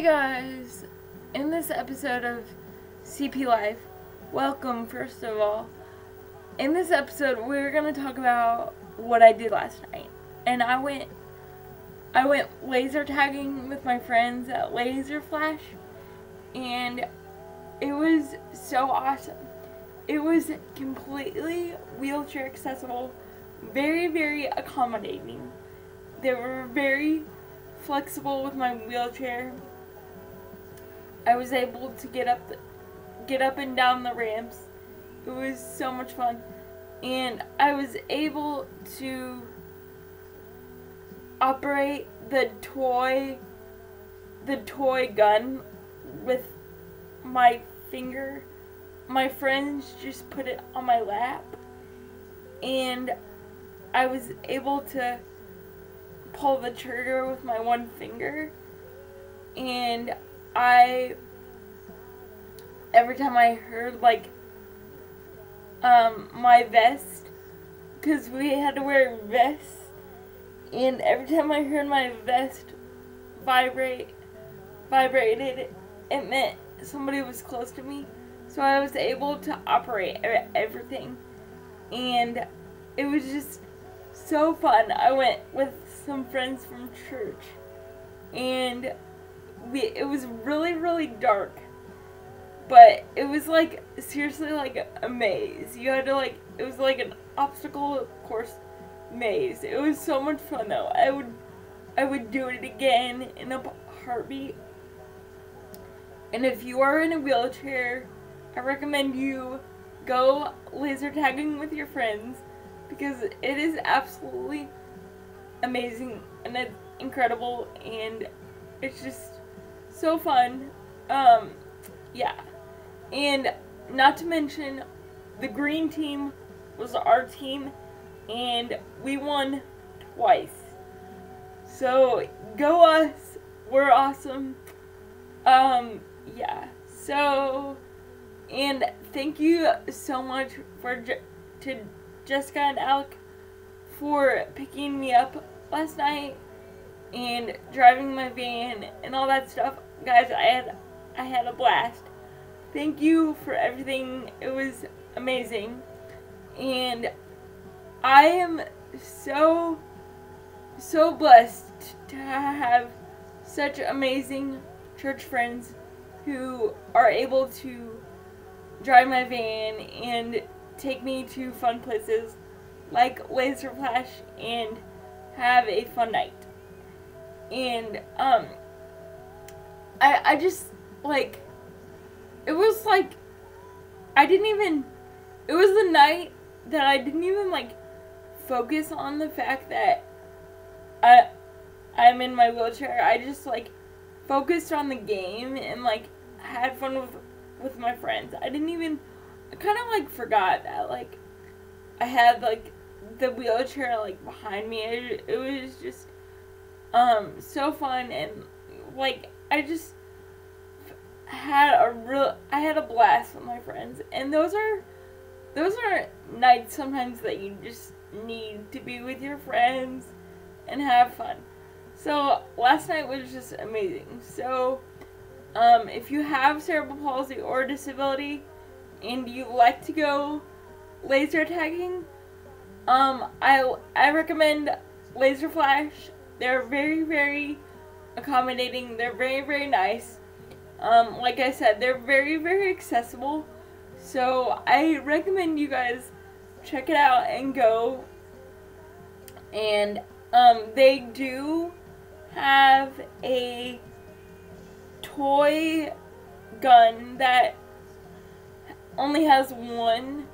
Hey guys, in this episode of CP Life, welcome first of all. In this episode, we're gonna talk about what I did last night, and I went, I went laser tagging with my friends at Laser Flash, and it was so awesome. It was completely wheelchair accessible, very very accommodating. They were very flexible with my wheelchair. I was able to get up the, get up and down the ramps. It was so much fun. And I was able to operate the toy the toy gun with my finger. My friends just put it on my lap and I was able to pull the trigger with my one finger and I every time I heard like um my vest cuz we had to wear vests and every time I heard my vest vibrate vibrated it meant somebody was close to me. So I was able to operate everything. And it was just so fun. I went with some friends from church. And we it was really really dark. But it was like seriously like a maze. You had to like it was like an obstacle course maze. It was so much fun though. I would i would do it again in a heartbeat. And if you are in a wheelchair i recommend you go laser tagging with your friends because it is absolutely amazing and it's incredible and it's just so fun. Um, yeah. And not to mention, the green team was our team, and we won twice. So, go us. We're awesome. Um, yeah. So, and thank you so much for to Jessica and Alec for picking me up last night and driving my van and all that stuff. Guys, I had I had a blast. Thank you for everything. It was amazing. And I am so so blessed to have such amazing church friends who are able to drive my van and take me to fun places like Laser Flash and have a fun night. And um I I just like it was like I didn't even it was the night that I didn't even like focus on the fact that I I'm in my wheelchair. I just like focused on the game and like had fun with with my friends. I didn't even I kind of like forgot that like I had like the wheelchair like behind me. It, it was just um so fun and like I just had a real I had a blast with my friends and those are those are nights sometimes that you just need to be with your friends and have fun. So last night was just amazing. So um, if you have cerebral palsy or disability and you like to go laser tagging, um, I I recommend Laser Flash. They're very very accommodating. They're very very nice. Um, like I said, they're very very accessible. So I recommend you guys check it out and go. And um, they do have a toy gun that only has one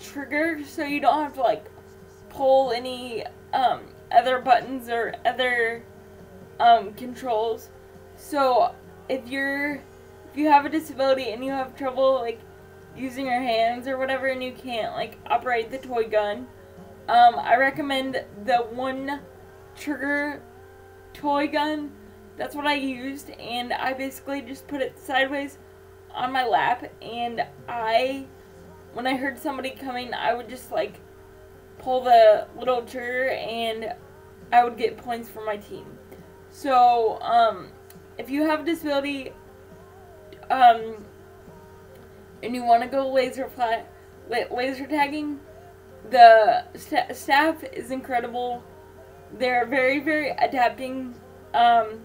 trigger so you don't have to like pull any um, other buttons or other um, controls. So if you're if you have a disability and you have trouble like using your hands or whatever and you can't like operate the toy gun, um, I recommend the one trigger toy gun. That's what I used and I basically just put it sideways on my lap and I when I heard somebody coming, I would just like pull the little trigger and I would get points for my team. So, um, if you have a disability, um, and you want to go laser flat, laser tagging, the st- staff is incredible. They're very, very adapting. Um,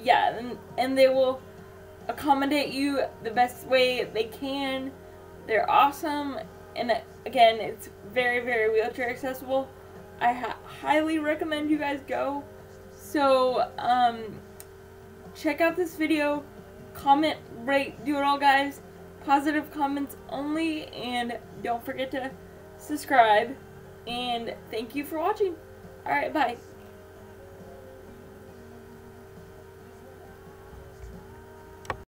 yeah, and, and they will accommodate you the best way they can. They're awesome, and again, it's very, very wheelchair accessible. I highly recommend you guys go. So, um, check out this video, comment, rate, do it all, guys. Positive comments only, and don't forget to subscribe. And thank you for watching. Alright, bye.